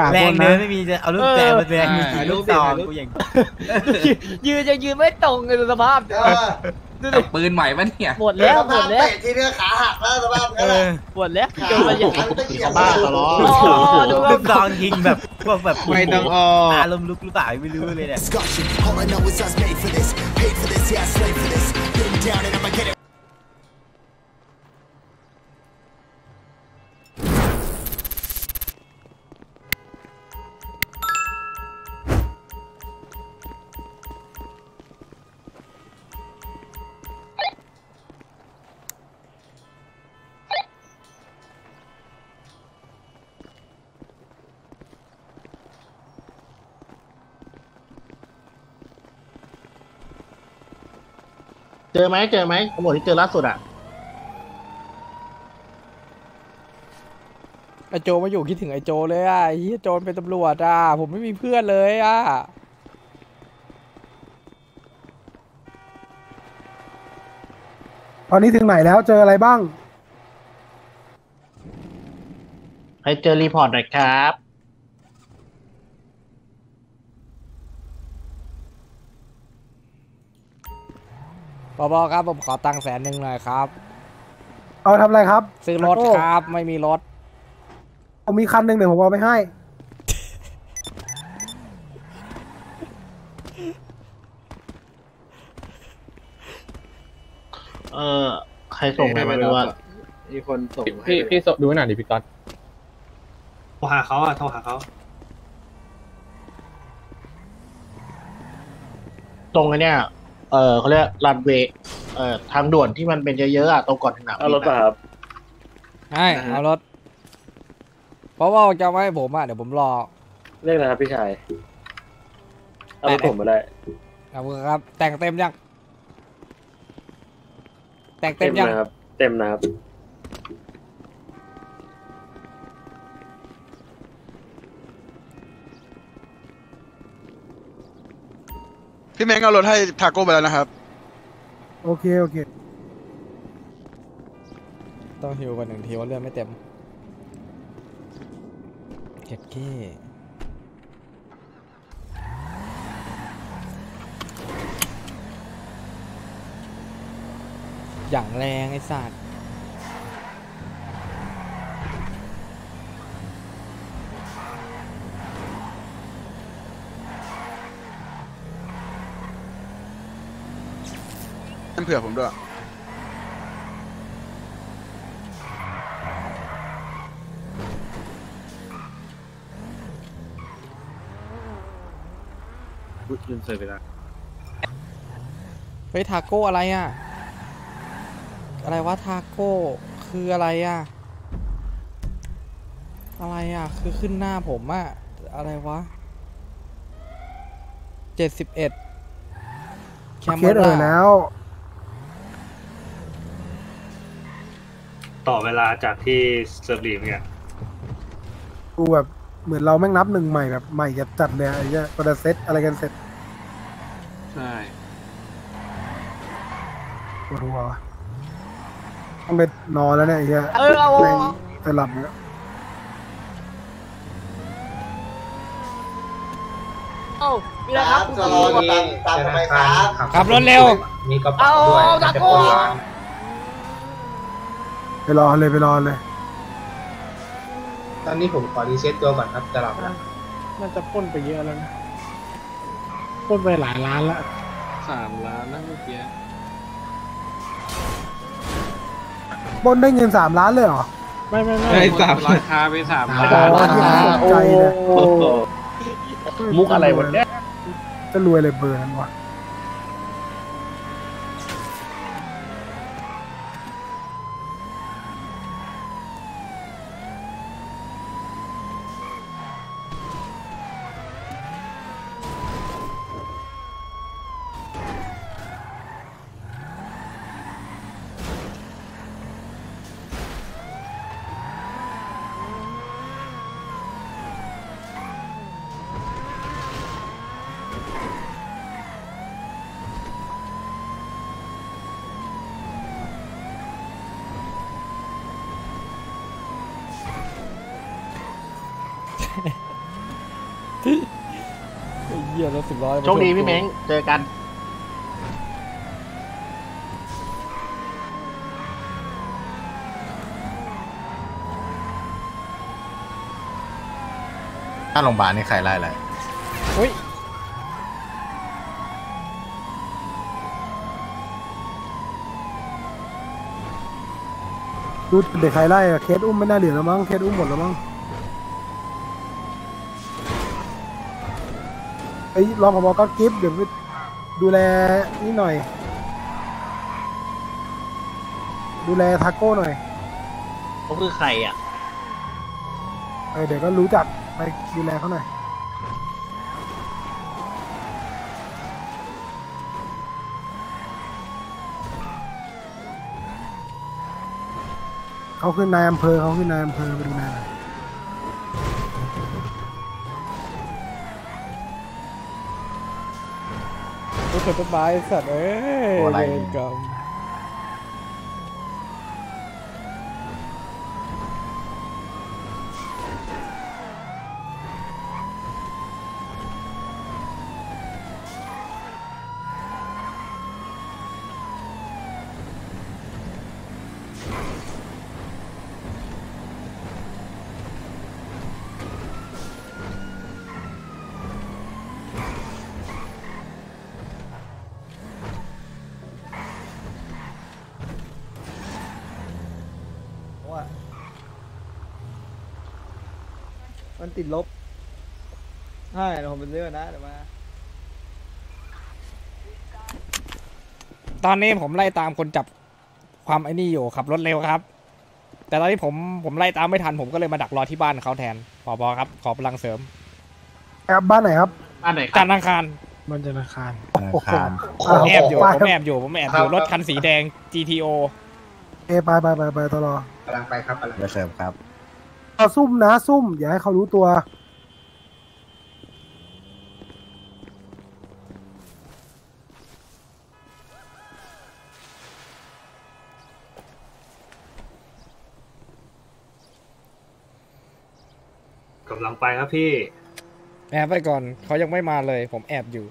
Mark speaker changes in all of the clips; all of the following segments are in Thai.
Speaker 1: กา
Speaker 2: แร
Speaker 1: ค
Speaker 2: ง
Speaker 1: น
Speaker 2: เดิ
Speaker 1: นะ
Speaker 2: นไม่มีจะเอาลูกแจกมาแรงมี
Speaker 3: ถ่ายรู
Speaker 2: ลู
Speaker 3: ป
Speaker 2: ก
Speaker 3: ดิ
Speaker 2: ซอง
Speaker 3: ถ่ายรูป
Speaker 2: กูอย่าง
Speaker 4: ยืนจะยืนไม่ตรงเลยดูสภาพ
Speaker 5: เออ
Speaker 4: ดู
Speaker 3: จั
Speaker 4: ดิ
Speaker 3: บปืนใหม่ปะเนี่ย
Speaker 4: หมดแล้ว
Speaker 5: ส
Speaker 4: หม
Speaker 5: ภา
Speaker 4: ด
Speaker 5: พ
Speaker 4: แล้ว
Speaker 5: เตะทีเนื้อขาหักแล้วสภาพ
Speaker 2: เอ
Speaker 5: นั้นแหละ
Speaker 2: อ
Speaker 4: หมดแล้ว
Speaker 5: ขา
Speaker 4: โดนมันยัง
Speaker 5: หักตะเกียบ
Speaker 1: บ้าตลอด
Speaker 4: อ๋อดู
Speaker 2: ลูกซองยิงแบบพวกแบบ
Speaker 1: ไม่ต้องออ
Speaker 2: อากรมณ์ลุกหรือเปล่าไม่รู้เลยเนี่ย
Speaker 1: เจอไหมเจอไหมตำรวจที่เจอล่าสุดอะ
Speaker 6: ไอโจมาอยู่คิดถึงไอโจเลยอะไอ้เฮียโจเป็นตำรวจอะผมไม่มีเพื่อนเลยอะ
Speaker 7: ตอนนี้ถึงไหนแล้วเจออะไรบ้าง
Speaker 1: ใครเจอ report หน่อยครับ
Speaker 6: บอบอครับผมขอตังค์แสนหนึ่งหน่อยครับ
Speaker 7: เอาทำอะไรครับ
Speaker 6: ซื้อรถ
Speaker 7: โอ้
Speaker 6: ครับ ไม่มีรถ
Speaker 7: ผมมีคันหนึ่งเดี๋ยวผมเอาไปให้
Speaker 1: เออใครส่งมาไม่รู้ว่า
Speaker 3: มีคนส่ง
Speaker 8: พี่พี่ส่งดูหน่อยดิพี่ก๊อต
Speaker 3: โทรหาเขาอะโทรหาเขา
Speaker 1: ตรงไอ้เนี่ย เออเขาเรียกรันเวย์เอ่อทางด่วนที่มันเป็นเยอะๆอะตรงก่อนถึงหนัง
Speaker 8: เอารถป่ะครับ
Speaker 6: ให้เอารถ เพราะว่าจะเอาไว้ให้ผมอะเดี๋ยวผมรอ
Speaker 8: เรียกอะไรครับพี่ชาย เอารถผมมาได้
Speaker 6: ขอบคุณครับ แต่งเต็มยัง แต่งเต็มยัง
Speaker 8: นะครับ เต็มนะครับ
Speaker 9: พี่เม้งเอารถให้ทาโก้ไปแล้วนะครับ
Speaker 7: โอเค โอเค
Speaker 6: ต้องฮิวกันหนึ่งทีว่าเลือดไม่เต็มเจ็ดเก้อย่างแรงไอ้สัตว์
Speaker 9: เผื่อผมด้วย
Speaker 3: ยืนเสร็จไปแล้ว
Speaker 6: เฮ้ยทาโก้อะไรอะ อะไรวะทาโก้คืออะไรอะ อะไรอะ คือขึ้นหน้าผมอะ อะไรวะเจ็ดสิบเอ็ดแคม
Speaker 7: เคสเออแล้ว
Speaker 3: ต่อเวลาจากที่เซิร์ฟลีมเนี่ย
Speaker 7: กูแบบเหมือนเราแม่งนับหนึ่งใหม่แบบใหม่จะจัดเลยอะไอ้เงี้ยก็จะเซตอะไรกันเสร็จ
Speaker 3: ใช่
Speaker 7: ปวดหัววะต้องไปนอนแล้วเนี่ยไอ้เงี้ย
Speaker 4: เออเอา
Speaker 7: แม่งจะหลับแล้ว
Speaker 4: เอามีอะไร
Speaker 5: ค
Speaker 4: ค
Speaker 5: รั
Speaker 4: รั
Speaker 5: บบจะรอตังตังทำไมครับ
Speaker 6: ขับรถเร็ว
Speaker 8: มีกระ
Speaker 4: เอา
Speaker 8: เป๋าด้วย
Speaker 4: เอาตะโกน
Speaker 7: ไปรอเลยไปรอเลย
Speaker 8: ตอนนี้ผมขอรีเซ็ตตัวก่อนครับจะหลับแล้ว
Speaker 1: น่าจะปล้นไปเยอะแล้วนะปล้นไปหลายล้านละ
Speaker 3: สามล้านนะเมื่อกี้
Speaker 7: บนได้เงินสามล้านเลยเหรอ
Speaker 1: ไม่ไม่ไม่
Speaker 3: ได้สามราคาไปสาม
Speaker 1: สาม
Speaker 3: ล้าน
Speaker 1: ล้าน
Speaker 7: โอ้ใจเลย
Speaker 1: มุกอะไรวะเนี่ย
Speaker 7: จะรวยเลยเบอร์นั้นวะ
Speaker 6: ไอ้เหี้ยรถสิบล้อ
Speaker 1: โชคดีพี่เม้งเจอกัน
Speaker 10: ถ้าโรงพยาบาลนี่ใครไล่เล
Speaker 6: ย
Speaker 7: ดูเด็กใครไล่อะเคสอุ้มไม่น่าเหลือแล้วมั้งเคสอุ้มหมดแล้วมั้ง ไอ้ยรองผบก็กิฟต์เดี๋ยวไปดูแลนี่หน่อย ดูแลทาโก้หน่อย
Speaker 1: เขาคือใครอะ
Speaker 7: เออเดี๋ยวก็รู้จักไปดูแลเขาหน่อยเขาคือนายอำเภอเขาคือนายอำเภอไปดูแลหน่อย
Speaker 6: รถชนต้นไม้ไอ้สัตว์เอ้ย
Speaker 10: โอ้อะไร
Speaker 6: เวรกรรม
Speaker 4: ว่า มันติดลบใช่เดี๋ยวผมไปซื้อก่อนนะเดี๋ยวมา
Speaker 6: ตอนนี้ผมไล่ตามคนจับความไอ้นี่อยู่ขับรถเร็วครับ แต่ตอนนี้ผมผมไล่ตามไม่ทันผมก็เลยมาดักรอที่บ้านเขาแทนพอบอครับ ขอกำลังเสริม
Speaker 7: ครับบ้านไหนครับ
Speaker 1: บ้านไหนค
Speaker 6: จั
Speaker 1: รับ
Speaker 6: นทร์อังคาร
Speaker 7: บ้านธนาคาร
Speaker 10: ธนาคาร
Speaker 6: ผมแอบอยู่
Speaker 7: ไป
Speaker 6: ผมแอบอยู่ผมแอบอยู่รถคันสีแดง GTO
Speaker 7: เอไปไปไปไปตลอด
Speaker 8: กำลังไปครับกำลัง
Speaker 10: ไปเสริมครับ
Speaker 7: เอาซุ่มนะ ซุ่ม อย่าให้เขารู้ตัว
Speaker 3: กำลังไปครับพี่
Speaker 6: แอบไปก่อน เขายังไม่มาเลย ผมแอบอยู่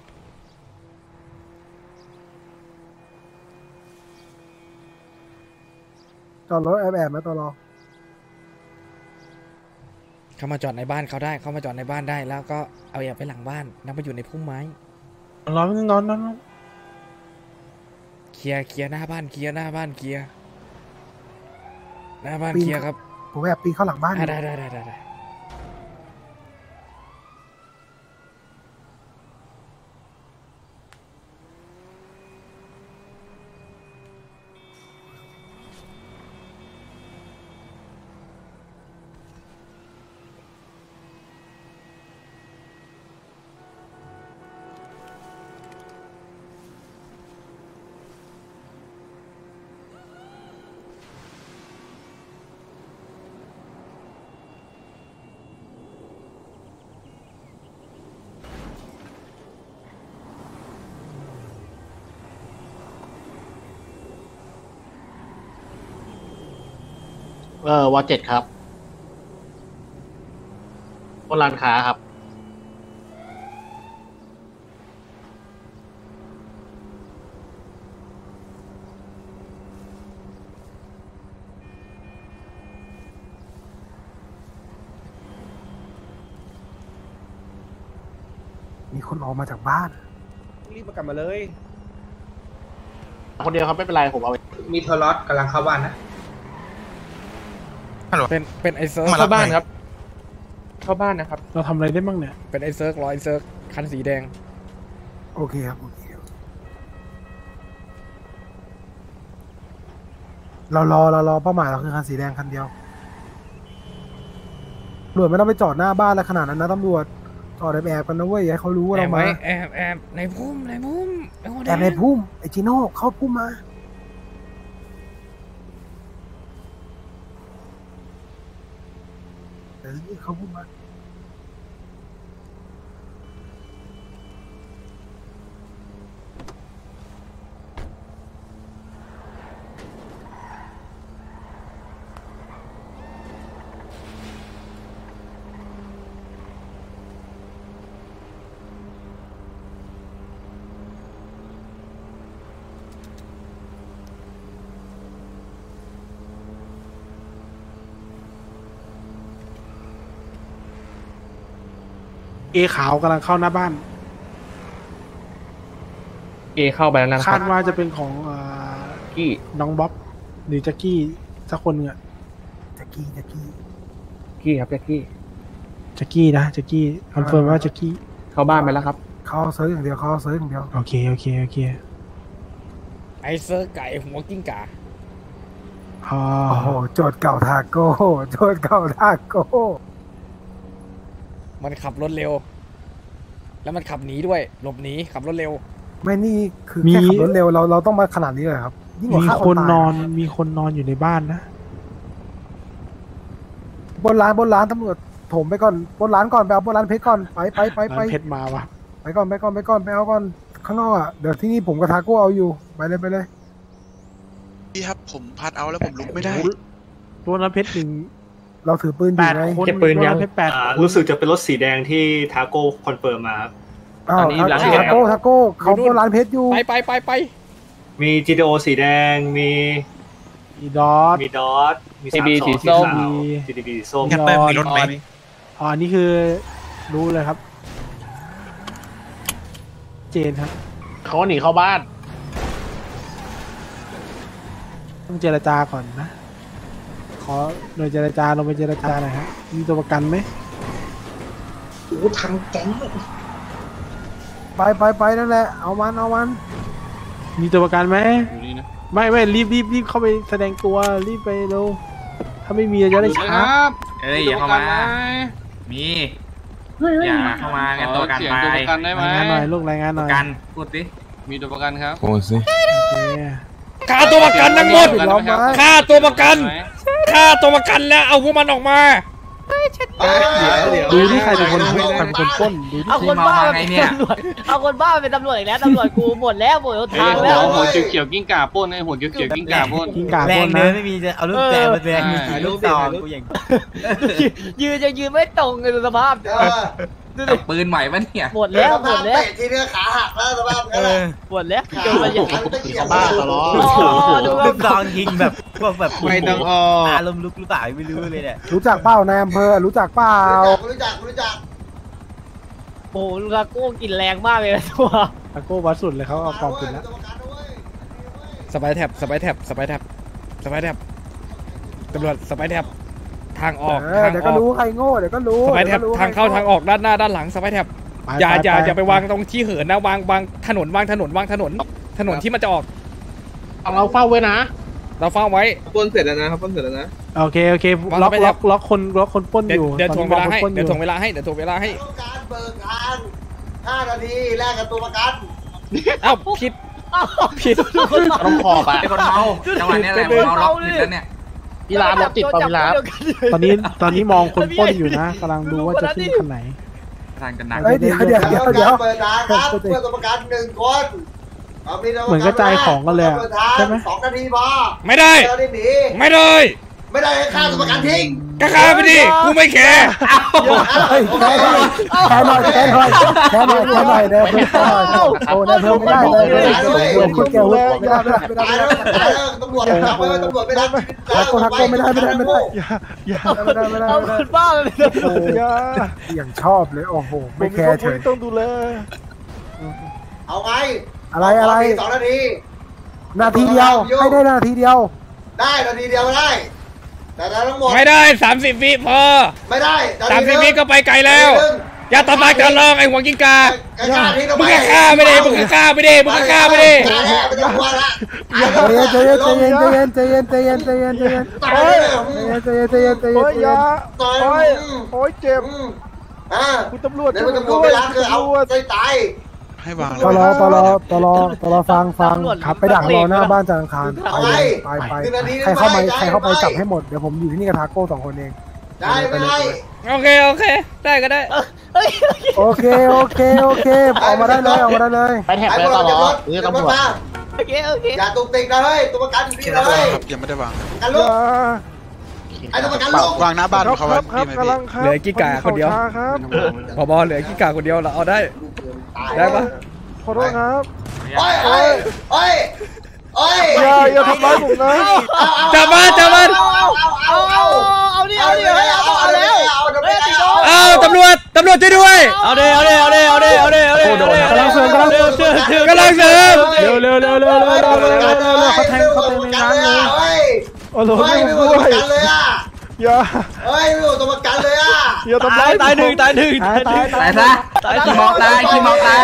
Speaker 7: จอดรถแอบแอบนะตลอด
Speaker 6: เขามาจอดในบ้านเขาได้ เขามาจอดในบ้านได้ แล้วก็เอาแอบไปหลังบ้านแล้วมาอยู่ในพุ่มไม้
Speaker 7: นอนนอนนอน
Speaker 6: เคลียร์เคลียร์หน้าบ้านเคลียร์หน้าบ้านเคลียร์หน้าบ้านเคลียร์ครับ
Speaker 7: ผมแอบปีนเข้าหลังบ้านอ
Speaker 6: อะ
Speaker 7: ยู่
Speaker 6: ได้ได้ได้ได้ได้
Speaker 1: เออวอเจ็ดครับบนร้านค้าครับ
Speaker 7: มีคนออกมาจากบ้าน
Speaker 4: รีบมากลับมาเลย
Speaker 1: คนเดียวครับไม่เป็นไรผมเอา
Speaker 8: มีโทรอสกำลังเข้าบ้านนะ
Speaker 6: เป็นเป็นไอเซิร์ก
Speaker 10: เข้าบ้านครับ
Speaker 7: เข้าบ้านนะครับ เราทำอะไรได้บ้างเนี่ย
Speaker 6: เป็นไอเซิร์กรอยเซิร์กคันสีแดง
Speaker 7: โอเคครับโอเคครับเรารอเรารอเป้าหมายเราคือคันสีแดงคันเดียวตำรวจไม่ต้องไปจอดหน้าบ้านแล้วขนาดนั้นนะตำรวจจอดแอบๆกันนะเว้ยอย่าให้เขารู้ว่า
Speaker 6: แอ
Speaker 7: เรา
Speaker 6: บไว้
Speaker 7: มา
Speaker 6: แอบแอบในพุ่มในพุ่มไอ้หัวแด
Speaker 7: แอบ
Speaker 6: ง
Speaker 7: ในพุ่มไอจิโน่เข้าพุ่มมา เออเข้ เอขาวกำลังเข้าหน้าบ้าน
Speaker 1: เอเข้าไปแล้วนะ
Speaker 7: คาดว่าจะเป็นของเอ่อ
Speaker 1: กี้
Speaker 7: น้องบ๊อบหรือแจ็คกี้สักคนหนึงอะแจ็คกี้แจ็คกี้
Speaker 1: กี้ครับแจ็คกี้
Speaker 7: แจ็คกี้นะแจ็คกี้คอนเฟิร์มว่าแจ็คกี้
Speaker 1: เข้าบ้านไปแล้วครับ
Speaker 7: เขาเซิร์ฟอย่างเดียวเขาเซิร์ฟอย่างเดียว โอเคโอเคโอเค
Speaker 6: ไอเซอร์ไก่หัวกิ้งก่า
Speaker 7: อ๋อโอ้โหโจทย์เก่าทาโก้โจทย์เก่าทาโก้
Speaker 6: มันขับรถเร็ว แล้วมันขับหนีด้วย หลบหนีขับรถเร็ว
Speaker 7: ไม่นี่คือแค่ขับรถเร็วเราเราต้องมาขนาดนี้เลยครับยิ่งกว่า
Speaker 11: มี
Speaker 7: ฆ่า
Speaker 11: คน
Speaker 7: ตาย
Speaker 11: นอนมีคนนอนอยู่ในบ้านนะ
Speaker 7: บนร้านบนร้านตำรวจโถมไปก่อนบนร้านก่อนไปเอาบนร้านเพชรก่อนไปไปไปไป
Speaker 11: ร้านเพชรมาว่ะ
Speaker 7: ไปก่อนไปก่อนไปก่อนไปเอาก่อนข้างนอกอะเดี๋ยวที่นี่ผมกับทาโก้เอาอยู่ไปเลยไปเลย
Speaker 9: พี่ครับผมพัดเอาแล้วผมลุกไม่ได้
Speaker 11: บนร้านเพชรหนึ่ง
Speaker 7: เราถือปืนอ
Speaker 11: แป
Speaker 7: ยู่
Speaker 11: ด
Speaker 7: ไง
Speaker 11: คน
Speaker 1: เก็บปืนยัง
Speaker 11: บร้าเพชรแปด
Speaker 3: อ่ารู้สึกจะเป็นรถสีแดงที่ทาโก้คอนเฟิร์มมาครับ
Speaker 7: อ้าว
Speaker 1: ตอนนี้ร้านเพชร
Speaker 7: ทาโก้ทาโก้เขาบนร้านเพชรอยู่
Speaker 6: ไปไปไปไป
Speaker 3: มี GTO สีแดงมี
Speaker 11: อีดอท
Speaker 3: มีดอทมี
Speaker 1: TB
Speaker 3: 32
Speaker 1: สีส้ม
Speaker 3: ขาว GTB สีส้ม
Speaker 11: แคปเปอร์มีรถไหมอ๋ออันนี้คือรู้เลยครับ เจนครับ
Speaker 1: เขาหนีเข้าบ้าน
Speaker 11: ต้องเจรจาก่อนนะข อหน่วยเจรจาลงไปเจรจาหน่อยฮะมีตัวประกันไหม
Speaker 5: โอ้ทางแก๊ง
Speaker 7: ไปไปไปนั่นแหละเอามันเอามัน
Speaker 11: มีตัวประกันไหมไม่ไม่รีบรีบรีบเข้าไปแสดงตัวรีบไปเร็วถ้าไม่มีจะได้ช้า
Speaker 2: เอ้ยอย่าเข้ามา มีอย่าเข้ามากันตัวกันไป
Speaker 11: รายงานหน่อยลูกรายงานหน่อย
Speaker 2: กันพูดดิ
Speaker 10: โอ้สิ
Speaker 11: โอเค
Speaker 6: ฆ่าตัวประกันทั้งหมด
Speaker 7: ปิดล้อมไว้
Speaker 6: ฆ่าตัวประกัน ฆ่าตัวประกันแล้วเอาพวกมันออกมา
Speaker 11: ดูที่ใครเป็นคนใครเป็นคนปล้นดูที่
Speaker 4: เอาคนบ้ามาเป็นตำรวจเอาคนบ้ามาเป็นตำรวจอีกแล้วตำรวจกูหมดแล้วหมดทางแล้ว
Speaker 3: หัวเขียวกิ้งก่าป้นไอ้หัวเขียวกิ้งก่าป้น
Speaker 11: กิ้งก่า
Speaker 2: แร
Speaker 11: ปล้
Speaker 2: ง
Speaker 11: น
Speaker 2: เดิ
Speaker 11: นะ
Speaker 2: นไม่มีจะเอาลูกแตะมาแรงมีกี่ลูกต่อกูอย่าง
Speaker 4: ยืนยังยืนไม่ตรงเลยสภาพ
Speaker 5: เออ
Speaker 4: ดูดิ
Speaker 2: ปืนใหม่ปะเนี่ย
Speaker 4: หมดแล้วหม
Speaker 5: สภา
Speaker 4: ด
Speaker 5: พ
Speaker 4: แล้ว
Speaker 5: เตะทีเนื้อขาหักแล้วสภาพ
Speaker 2: เอ
Speaker 5: นั้นแหละ
Speaker 2: อ
Speaker 4: หมดแล้ว
Speaker 5: ขา
Speaker 4: โดนมาอย่าง
Speaker 5: หักตะเกียบ
Speaker 1: บ้าตลอด
Speaker 4: อ๋อดู
Speaker 2: ลู
Speaker 4: ว่าก
Speaker 2: ซองยิงแบบ พวกแบบ
Speaker 10: ไม่ต้องออ
Speaker 2: อารมณ์ลุกหรือเปล่าไม่รู้เลยเนี่ย
Speaker 7: รู้จักเปล่านายอำเภอรู้จักเปล่า
Speaker 5: รู้จักรู้จัก
Speaker 4: โอ้โหลูกาโก้กินแรงมากเลยนะตัว
Speaker 11: ตะโก้วัดสุดเลยเขาเอากองปิดแล้ว
Speaker 6: สไปร์แท็บสไปร์แท็บสไปร์แท็บสไปร์แท็บตำรวจสไปร์แท็บทางออก
Speaker 7: เออ
Speaker 6: ทาง
Speaker 7: เดี๋ยว
Speaker 6: อ
Speaker 7: ก็
Speaker 6: อก
Speaker 7: รู้ใครโง่เดี๋ยวก็รู้
Speaker 6: สไปร์แท็บ
Speaker 7: ดี๋ยวก็รู้
Speaker 6: ทางเข้าทางออกด้านหน้าด้านหลังสไปร์แท็บ
Speaker 7: ไป
Speaker 6: อย่าอย่า
Speaker 7: ไป
Speaker 6: อย่าไปวางตรงที่เหินนะวางวางถนนวางถนนวางถนน ถนนที่มันจะออก
Speaker 1: เอาเราเฝ้าไว้นะ
Speaker 6: เราเฝ้าไว้
Speaker 8: ปล้นเสร็จแล้วนะครับปล้นเสร็จแล้วนะ
Speaker 11: โอเคโอเค
Speaker 6: วาง
Speaker 11: ล็อก
Speaker 6: ไป
Speaker 11: ล็อกล็อกคนล็อกคนปล้น
Speaker 6: เดี๋
Speaker 11: อ
Speaker 6: ยว
Speaker 11: ยู่
Speaker 6: เดี๋ยว
Speaker 11: ตอน
Speaker 6: ถ่วง
Speaker 11: นี้
Speaker 6: เว
Speaker 11: ล็อก
Speaker 6: ลา
Speaker 11: คน
Speaker 6: ให้
Speaker 11: ปล้นอ
Speaker 6: เดี๋ยว
Speaker 11: ยู่
Speaker 6: ถ่วงเวลาให้ เดี๋ยวถ่วงเวลาให้
Speaker 5: ต้องการเบิกทาง5นาทีแลกกับตัวประกัน
Speaker 6: เอ้าผิด ผิด
Speaker 1: ต้องขอบอะ
Speaker 2: เป็นคนเมาจังหวะนี้แหละเมาล็อกผิดแล้วเนี่ย
Speaker 1: พี่ร้านรถติดป่ะพี่ร้าน
Speaker 11: ตอนนี้ตอนนี้มองคนปล้นอยู่นะกำลังดูว่าจะขึ้นคันไหน
Speaker 2: ทางกันหนัก
Speaker 7: เฮ้ยเดี๋ยวเดี๋ยวเดี๋ยว
Speaker 5: ต้อง
Speaker 7: เดี๋ย
Speaker 5: กาวรเปิดทางครับเพื่อตัวประกันหนึ่งคนาตัวประกั
Speaker 11: เหมือนกระจายของกันเลยอะ
Speaker 5: ปิดทาง
Speaker 11: ใช่ไหม
Speaker 5: สองนาทีพอ
Speaker 6: ไม่ได้
Speaker 5: เราได้หนี
Speaker 6: ไม่ได้
Speaker 5: ไม่ได้ให้ฆ่าตัวประกันทิ้ง
Speaker 6: ก็ฆ่าไปดิกูไม่แคร์
Speaker 7: เฮ้ยแค่หน่อยแค่หน่อยแค่หน่อยแค่หน่อยแค่หน่อยเดี๋ยวเพิ่มแค่หน่อยโอ้นายเพิ่มไม่ได้เลยเดี๋ยวคุณแกวุฒิไม่ได้ไม่ได้ไม่ได้
Speaker 5: ตาย
Speaker 7: ไม่
Speaker 5: แล้ว
Speaker 7: ได้
Speaker 5: ตายแล้วตำรวจจับไว้ตำรวจไม่ได้
Speaker 7: ทักโกทักโกไม่ได้ไม่ได้ไม่ได้
Speaker 11: อย่าอย่า
Speaker 7: ไม่ได้ไม่ได้
Speaker 4: เอา
Speaker 7: ไม่
Speaker 4: ค
Speaker 7: ได้
Speaker 4: นบ้ามาเป็นตำรวจ
Speaker 11: อย่า
Speaker 7: อย่างชอบเลยโอ้โหไม่แคร์เฉย
Speaker 11: ต้องดูแล
Speaker 5: เอาไง
Speaker 7: อะไรอะไร
Speaker 5: สองนาที
Speaker 7: นาทีเดียวให้ได้นาทีเดียว
Speaker 5: ได้นาทีเดียวก็ได้ แต่ถ้าทั้งหมด
Speaker 6: ไม่ได้สามสิบวิพอ
Speaker 5: ไม่ได้
Speaker 6: สามสิบวิก็ไปไกลแล้วอย่าต่อปากต่อรองไอ้หัวกิงกา
Speaker 5: ฆ่าทิ้ง
Speaker 6: มึงก็ฆ่าไม่ได้มึงก็ฆ่าไม่ได้มึงก็ฆ่าไม่ได้
Speaker 5: ตายแล้วไม่ต้องกลัวละ
Speaker 7: ใจเย็นใจเย็นใจเย็นใจเย็นใจเย็นใจเย็นใจเย็น
Speaker 5: ตายแล้ว
Speaker 7: ใจเย็นใจเย็นใจเย็นใจ
Speaker 11: โอ้ย
Speaker 7: เย็
Speaker 11: อนย่า
Speaker 5: ตาย
Speaker 11: โอ้ยโอ้ยเจ็บ
Speaker 5: อ่า
Speaker 11: คุณตำรวจ
Speaker 5: เดี๋ยวมันตำรวจไม่รักคือเอาใจตาย
Speaker 9: ให้วาง
Speaker 7: ตลอตลอตลอตลอฟังฟังขับไปดักรอหน้าบ้านจางคารไปเลยไปไปใครเข้ามาใครเข้าไปจับให้หมดเดี๋ยวผมอยู่ที่นี่กับทาโก้สองคนเอง
Speaker 5: ได้ไม่ได้
Speaker 6: โอเคโอเค ได้ก็ได้
Speaker 4: เฮ้ย
Speaker 7: โอเคโอเคโอเคออกมาได้เลยออกมาได้เลย
Speaker 1: ไปแท็บ
Speaker 5: ไอ้
Speaker 1: ไป
Speaker 5: พวก
Speaker 1: ต
Speaker 5: เรา
Speaker 1: ล
Speaker 5: จะ
Speaker 1: อ
Speaker 5: ร
Speaker 1: ด
Speaker 5: ถ
Speaker 1: หรือ
Speaker 5: จะรถมา
Speaker 1: ตำรวจ
Speaker 4: โอเคโอเค
Speaker 5: อย่าตุกติกนะเฮ้ยตัวประกันอยู่นี่นะเฮ้ย
Speaker 9: ครับยังไม่ได้วาง
Speaker 5: กันลูก
Speaker 11: อย่า
Speaker 5: ไอ้ตัวประกัน
Speaker 9: เปล่า
Speaker 5: ลูก
Speaker 9: วางหน้าบ้าน
Speaker 11: ครับ
Speaker 9: เขา
Speaker 11: ค
Speaker 9: ไว้
Speaker 11: รับครับ
Speaker 9: ดีไหม
Speaker 11: กำลั
Speaker 9: พี่
Speaker 11: งครับ
Speaker 6: เหลือกิ๊กกาคนเดียว
Speaker 11: ขอช้าครับ
Speaker 6: พอบอเหลือกิกาคนเดียวเราเอาได้ ได้ปะ
Speaker 11: ขอโทษครับ
Speaker 5: โอ้ยโอ้ยโอ้ยอ้ย
Speaker 11: อย่าอย่าทำร้ายผมนะ
Speaker 6: จับมันจับมัน
Speaker 5: เอาเอาเอาเอาเอา
Speaker 4: เอาดิเฮ้ยเอาเอาแว
Speaker 5: เอาเฮ้
Speaker 4: ยต
Speaker 5: เอา
Speaker 6: ตำรวจตำรวจช่วยด้วย
Speaker 4: เอาเดิเอาเดิเอาเดิเอาเดิเอาดิเอาดิ
Speaker 7: กำลังเสริมกำลังเสริม
Speaker 6: กำลังเสริม
Speaker 11: เร็วเร็วเร็วเร็วเร็วเร็วเร็วเร็ขาแทงเขาแทงในร้านเลยโอ้โหไม่
Speaker 5: พู
Speaker 11: ด
Speaker 5: เลยอะ
Speaker 11: อย่า
Speaker 5: เฮ้ยไม่มีตัวประกันเลยอะ
Speaker 11: อย่าทำร้าย
Speaker 4: ตายหนึ่งตายหนึ่ง
Speaker 7: ตายตาย
Speaker 2: ตายซะขี้มองตายขี้มองตาย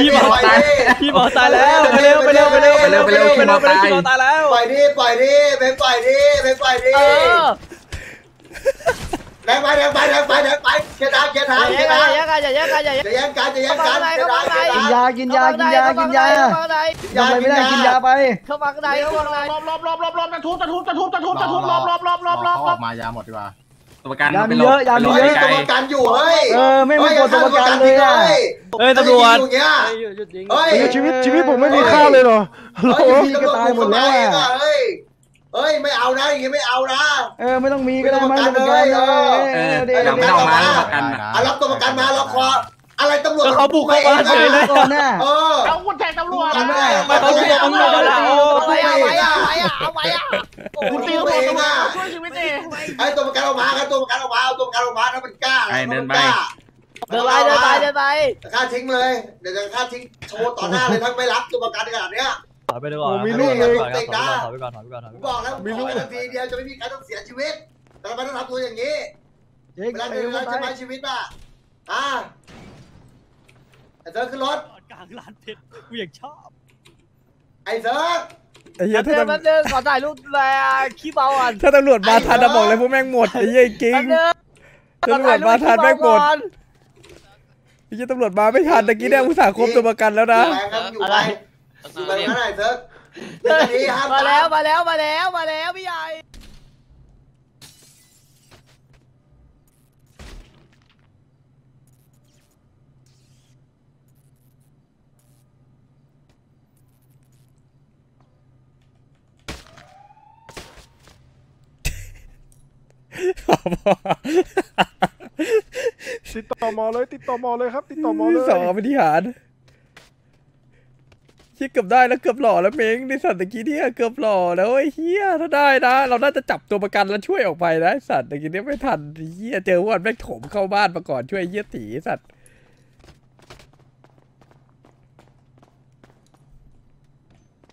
Speaker 4: พี่หมอตายพี่หมอตายแล้วไปเร็วไปเร็วไปเร็วไปเร็วไปเร็วไปเร็วไปเร็วพี่หมอตายแล้ว
Speaker 5: ปล่อยดิปล่อยดิเพลงปล่อยดิเพลงปล่อยดิ
Speaker 4: เออ
Speaker 5: เดงไปเดงไปเดงไปแดงไปเชียร์ทางเชียร์ทางเชี
Speaker 4: ย
Speaker 5: ร์ทาง
Speaker 4: จะแย่งกันจะแย่งกัน
Speaker 5: จะได้จะยด้กินยา
Speaker 4: กินยากินยากินยาทำอะไรไม่ได้กินยาไปรอบรอบร
Speaker 1: อบรอบรอบตะทุบตะทุบตะทุบตะทุบตะทุบรอบรอบรอบรอบรอบออก
Speaker 10: มายาหมดดีกว่า
Speaker 2: ตัวประกัน
Speaker 4: ยามีเยอะยามีเยอะ
Speaker 5: ตัวประกันอยู่เฮ้ย
Speaker 4: เออไม่มีตัวประกันเลยเฮ้ยตำรวจ
Speaker 5: เฮ้ย
Speaker 11: ชีวิตชีวิตผมไม่มีค่าเลยหรอโอ้
Speaker 5: ยก็ตายหมดแล้ว เฮ้ยเฮ้ยไม่เอานะอย่างงี้ไม่เอานะ
Speaker 4: เออไม่ต้องมีก็ได้มั้งตัวประกัน
Speaker 2: เออยังไม่ต้องมาตัวประกันอะ
Speaker 5: อะรับตัวประกันมาล็อกคออะไรตำรวจ
Speaker 4: เขาบุกเข้ามาเฉยเลยก่อนน่ะ
Speaker 5: เออ
Speaker 1: เอาคุณแทงตำรวจ
Speaker 5: ไม่ได้
Speaker 4: ไม่ต้องมีตำรวจแล้ว
Speaker 5: เอาไว้เอาไว้
Speaker 4: เอาไว้เอาไว้อะ
Speaker 1: คุณตีตำรวจตำรวจช่วยชีวิตดิ
Speaker 5: ไอ้ตัวประกันออกมาครับตัวประกันออกมาเอาตัวประกันออกมาถ้ามันกล้า
Speaker 4: เดินไปเดินไปเดินไป
Speaker 5: ฆ่าทิ้งเลยเดี๋ยวจะฆ่าทิ้งโชว์ต่อหน้าเลยทั้งไม่รับตัวประกันขนาดเนี้ย
Speaker 4: ถอยไปดีกว่า
Speaker 11: มีลูกเลย
Speaker 4: ถอยไปก่อนถอยไปก่อนถอยไปก่อนถอย
Speaker 5: ผ
Speaker 4: ไป
Speaker 5: ม
Speaker 4: ก่อน
Speaker 5: บอกแล้วขอให้ทันทีเดียวจะไม่มีใครต้องเสียชีวิต แต่ทำไมต้องทำตัวอย่างนี้
Speaker 4: เจ๊ง
Speaker 5: เวลา
Speaker 4: ไป
Speaker 5: เดิน
Speaker 4: ไป
Speaker 5: ใช่ไหมชีวิตป่ะอ่าไอ้เซิร์ฟขึ้นรถ
Speaker 4: กลางลานเพชรกูอยากชอบ
Speaker 5: ไอ้เซิร์ฟ
Speaker 6: ไอ้เหี้ย
Speaker 4: เดิ
Speaker 6: ถ้าน
Speaker 4: มาเดินขอถ่ายรูปแลขี้เบาอะ
Speaker 6: ถ้าตำรวจมาทันจะบอกเลยพวกแม่งหมดไอ้เหี้ยจริง
Speaker 4: เดิน
Speaker 6: ตำรวจมาทันแม่งหมดไอ้เหี้ยตำรวจมาไม่ทันตะกี้เนี่ยอุตส่าห์ควบตัวประกันแล้วนะ
Speaker 5: อยู่ไปครับอยู่ไป อยู่ไปนั่นไอ้เซิร์ฟหนึ่งนาทีห้าม
Speaker 4: มา
Speaker 5: ตาม
Speaker 4: แล้วมาแล้วมาแล้วมาแล้วพี่ใหญ่
Speaker 11: ติดต่อหมอเลยติดต่อหมอเลยครับ ติดต่อหมอเลย
Speaker 6: สองปฏิหาร เฮียเกือบได้แล้วเกือบหล่อแล้วเม้งในสัตว์ตะกี้เนี่ยเกือบหล่อแล้วไอ้เฮียถ้าได้นะ เราน่าจะจับตัวประกันแล้วช่วยออกไปนะสัตว์ตะกี้เนี่ยไม่ทันเฮียเจอวันแม่งถมเข้าบ้านมาก่อนช่วยเฮียตีสัตว์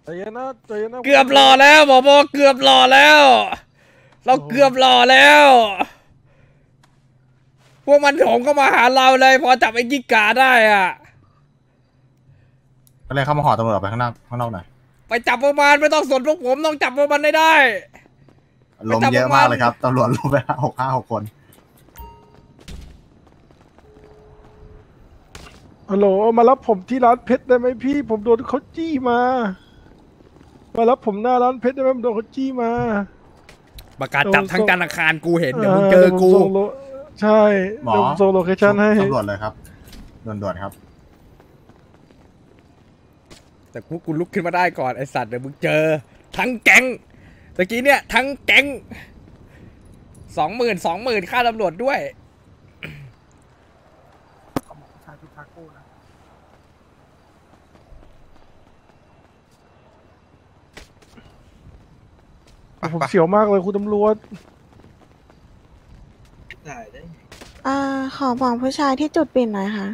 Speaker 11: ใจเย็นนะใจเย็นนะ
Speaker 6: เกือบหล่อแล้วหมอบอกเกือบหล่อแล้ว เราเกือบหล่อแล้ว พวกมันถมเข้ามาหาเราเลย พอจับไอ้กิกาได้อะ
Speaker 10: ก็เลยเข้ามาห่อตำรวจออกไปข้างนอกข้างนอกหน่อย
Speaker 6: ไปจับพวกมันไม่ต้องสนพวกผมต้องจับพวกมันได้ได้
Speaker 10: ลมเยอะมากเลยครับตำรวจลงไปหกห้าหกคน
Speaker 11: ฮัลโหลมารับผมที่ร้านเพชรได้ไหมพี่ ผมโดนเขาจี้มา มารับผมหน้าร้านเพชรได้ไหมผมโดนเขาจี้มา
Speaker 6: ประกาศจับทั้งธนาคารกูเห็นเดี๋ยวมึงเจอกู
Speaker 11: ดี๋ยวผมส่งโลใช่
Speaker 10: หมอ
Speaker 11: เดี๋ยวผมส่ง location ให้
Speaker 10: ตำรวจเลยครับด่วนๆครับ
Speaker 6: แต่กูกูลุกขึ้นมาได้ก่อนไอ้สัตว์เดี๋ยวมึงเจอ ทั้งแก๊งตะกี้เนี่ย ทั้งแก๊งสองหมื่นสองหมื่นค่าตำรวจด้วย
Speaker 11: ผมเสียวมากเลยคุณตำรวจ
Speaker 12: อ่าขอบอกผู้ชายที่จุดปิ่นหน่อยค่ะ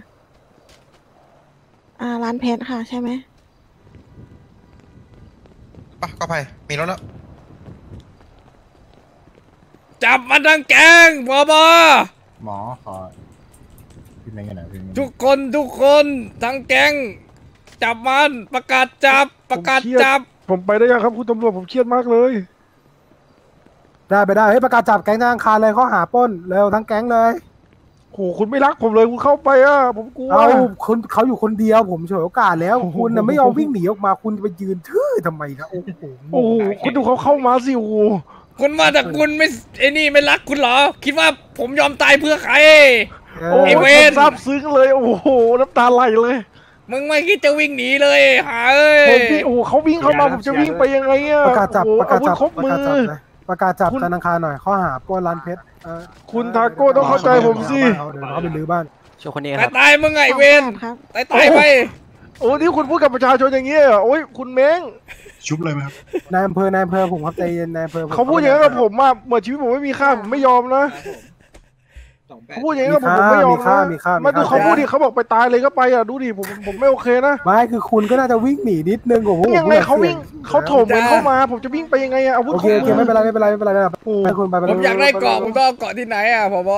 Speaker 12: อ่าร้านเพชรค่ะใช่ไหม
Speaker 9: ปะก็ไปมีรถแล้ว
Speaker 6: จับมันทั้งแกงบอบอ
Speaker 10: หมอขอพี่เม้งกันหน่อยพี่เม้ง
Speaker 6: ทุกคนทุกคนทั้งแกงจับมันประกาศจับประกาศจับ
Speaker 11: ผมไปได้ยังครับคุณตำรวจผมเครียดมากเลย
Speaker 7: ได้ไปได้เฮ้ประกาศจับแก๊งธนาคารเลยข้อหาปล้นเร็วทั้งแก๊งเลย
Speaker 11: โหคุณไม่รักผมเลยคุณเข้าไปอะผมกลัว
Speaker 7: เอาคุณเขาอยู่คนเดียวผมฉวยโอกาสแล้ว คุณน่ะไม่ยอมวิ่งหนีออกมาคุณจะไปยืนทื่อทำไมนะโอ้โห
Speaker 11: โอ้โหคุณดูเขาเข้ามาสิโอ้โห
Speaker 6: คุณว่าแต่คุณไม่ไอ้นี่ไม่รักคุณเหรอ คิดว่าผมยอมตายเพื่อใคร
Speaker 11: โอ้
Speaker 6: ไอ้
Speaker 11: โห
Speaker 6: เวร
Speaker 11: ซาบซึ้งเลยโอ้โหน้ำตาไหลเลย
Speaker 6: มึงไม่คิดจะวิ่งหนีเลยหาเอ้ย
Speaker 11: ผมพี่โอ้โหเขาวิ่งเข้ามาผมจะวิ่งไปยังไงอะ
Speaker 7: ประกาศจับ
Speaker 11: โอ้โห
Speaker 7: ประกาศจับ
Speaker 11: อวุธครบ
Speaker 7: ประ
Speaker 11: มื
Speaker 7: กาศจับ
Speaker 11: อ
Speaker 7: เลย ประกาศจับ
Speaker 11: คุณ
Speaker 7: ธนาคารหน่อยข้อหาปล้นร้านเพชรเออ
Speaker 11: คุณทาโก้ต้องเข้าใจผมสิ
Speaker 7: เดี๋ยวเขาไปรื้อบ้าน
Speaker 4: โชว์คนนี้ค
Speaker 6: ตา
Speaker 4: รั
Speaker 6: ย
Speaker 4: บ
Speaker 6: ตายมึงไงเวน
Speaker 12: ครับ
Speaker 6: ตายตายไป
Speaker 11: โอ้นี่คุณพูดกับประชาชนอย่างนี้เหรอโอ้ยคุณเม้ง
Speaker 10: ชุบเลยไหมครับ
Speaker 7: นายอำเภอนายอำเภอผมครับใจเย็นนายอำเภอผม
Speaker 11: เขาพูดอย่างนั้นกับผมอะเหมือนชีวิตผมไม่มีค่าผมไม่ยอมนะ เขาพูดอย่างนั้นกับผมผมไม่ยอม
Speaker 7: มีค่า
Speaker 11: นะ
Speaker 7: มีค่า
Speaker 11: มาดู
Speaker 7: ค่
Speaker 11: เขาพูดดิเขาบอกไปตายเลยก็ไปอะดูดิผมผมไม่โอเคนะ
Speaker 7: ไม่คือคุณก็น่าจะวิ่งหนีนิดนึงกว่าผม
Speaker 11: ยังไงเขาวิ่งเขาโถมเหมือนเข้ามา ผมจะวิ่งไปยังไงอะอาวุธ
Speaker 7: โอเคโอเคไม่เป็นไรไม่เป็นไรไม่เป็นไรนะไปคุณไปไป
Speaker 6: ผมอยากได้เกาะผมต้องเอาเกาะที่ไหนอะผบ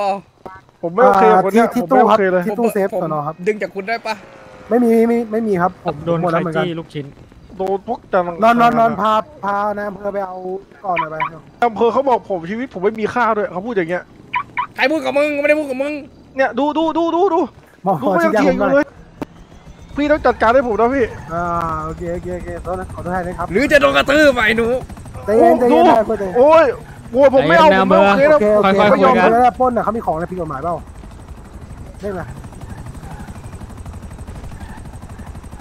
Speaker 11: ผมไม่โอเคกับคนเนี้ย
Speaker 7: ที่
Speaker 11: ผม
Speaker 7: ตู้
Speaker 11: ไม่โอ
Speaker 7: ครับ
Speaker 11: เคเลย
Speaker 7: ที่ตู้เซฟ
Speaker 6: ผม
Speaker 7: สนอครับ
Speaker 6: ดึงจากคุณได้ปะ
Speaker 7: ไม่มีไม่มีไม่มีครับผมหมดแล้วเหมือนกัน
Speaker 11: โดนพวกจัง
Speaker 7: นอนนอนนอนพาพานายอำเภอไปเอาก่อนหน่อยไป
Speaker 11: อำเภอเขาบอกผมชีวิตผมไม่มีค่าด้วยเขาพูดอย่างเงี้ย
Speaker 6: ใค รพูดกับมึงไม่ได้พูดกับมึง
Speaker 11: เนี่ยดูดูดูดูดู
Speaker 7: หมอ
Speaker 11: ดูเขา
Speaker 7: ชี้
Speaker 11: ยัง
Speaker 7: แจง
Speaker 11: เถียง
Speaker 7: ผ
Speaker 11: อ
Speaker 7: มห
Speaker 11: ยู่
Speaker 7: น่อย
Speaker 11: เลยพี่ต้องจัดการให้ผมนะพี่
Speaker 7: อ่าโอเคโอเคโอเคขอโทษนะขอโทษนะครับ
Speaker 6: หรือจะโดนกระทืบไปหนู
Speaker 7: ใจเย็นใจ
Speaker 11: ดู
Speaker 7: เย็นนายอำเภอใจเย็น
Speaker 11: โอ้ยโอ้ยผมไม่เอาผมไม่โอเค
Speaker 7: โอ
Speaker 11: นะ
Speaker 7: เคโอเค
Speaker 11: ไม่
Speaker 7: ไม่
Speaker 11: ย
Speaker 7: ย
Speaker 11: อ
Speaker 7: อ
Speaker 11: ม
Speaker 7: มแล้วปล้นอะเขามีของอะไรผิดกฎหมายเปล่าได้ไหม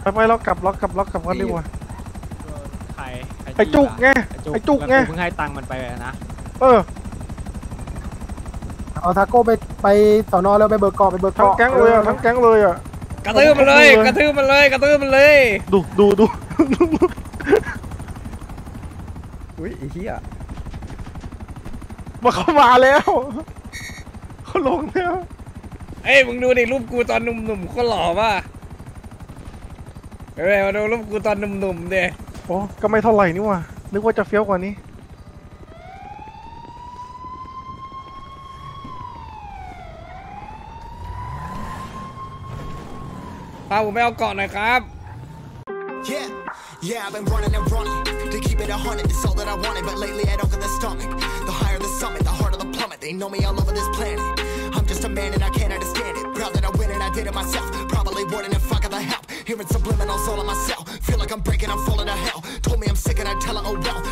Speaker 11: ไปไปเรากลับเรากลับเรากลับกันดีกว่า
Speaker 4: ใคร
Speaker 11: ไอ้จุกไงไอ้จุกไง
Speaker 4: เพิ่งให้ตังค์มันไปนะ
Speaker 11: เออ
Speaker 7: เอาทาโก้ไปไปสอนอแล้วไปเบิกเกาะไปเบิก
Speaker 11: ทั้ง
Speaker 7: เกาะ
Speaker 11: แก๊งเลยอะทั้งแก๊งเลยอะ
Speaker 6: กระทืบมันเลย กระทืบมันเลย กระทืบมันเลย
Speaker 11: ดูดูดู
Speaker 6: อุ้ยไอ้เหี้ย
Speaker 11: มาเข้ามาแล้วเขาลงแล้ว
Speaker 6: เอ้ยมึงดูดิรูปกูตอนหนุ่มๆก็หล่อป่ะเฮ้ยมาดูรูปกูตอนหนุ่มๆดิ
Speaker 11: โอ้ก็ไม่เท่าไหร่นี่หว่านึกว่าจะเฟี้ยวกว่านี้
Speaker 6: พาผมไปเอาเกาะหน่อยครับ
Speaker 13: Yeah, yeah, I've been running and running to keep it a hundred. It's all that I wanted, but lately I don't get the stomach. The higher the summit, the harder the plummet. They know me all over this planet. I'm just a man and I can't understand it. Proud that I win and I did it myself. Probably wouldn't if I got the help. Hearing subliminals all on myself. Feel like I'm breaking, I'm falling to hell. Told me I'm sick and I tell her, oh well.